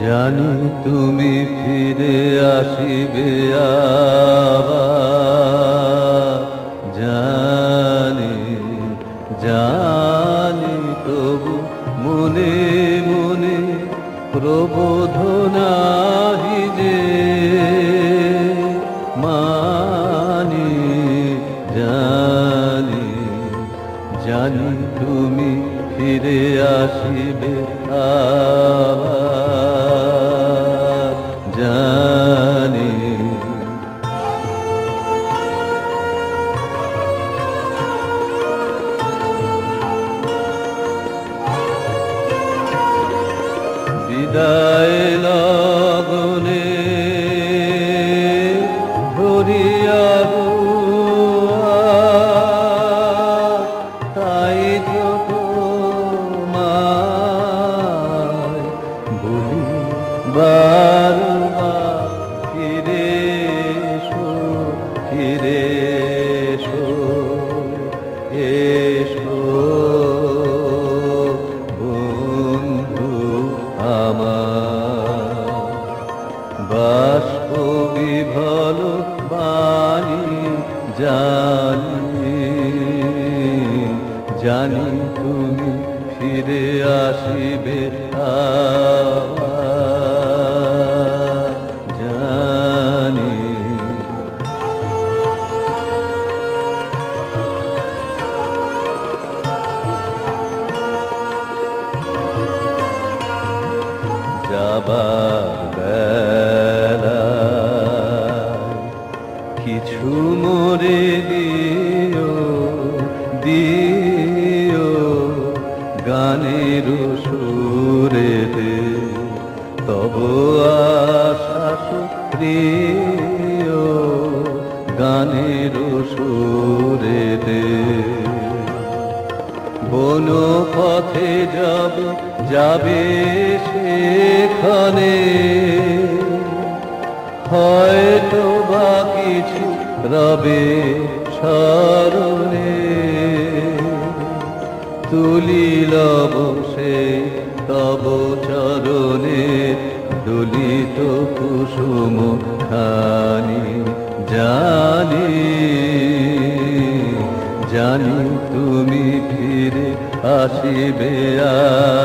জানি তুমি ফিরে আসিবে জানি জানি তবু মনে মনে প্রবোধনাহি যে। মানি, জানি জানি তুমি ফিরে আসিবে জানি। বিদায় জানি জানি তুমি ফিরে আসিবে আবার দিও গানের সুরে তব আশা প্রিয় গানের সুরে বন পথে যাব, যাবে সেখানে। হয়তো বা কিছু রবে স্মরণে। তুলিল বসে তব চরণে দলিত কুসুম খানি জানি জানি তুমি ফিরে আসিবে আবার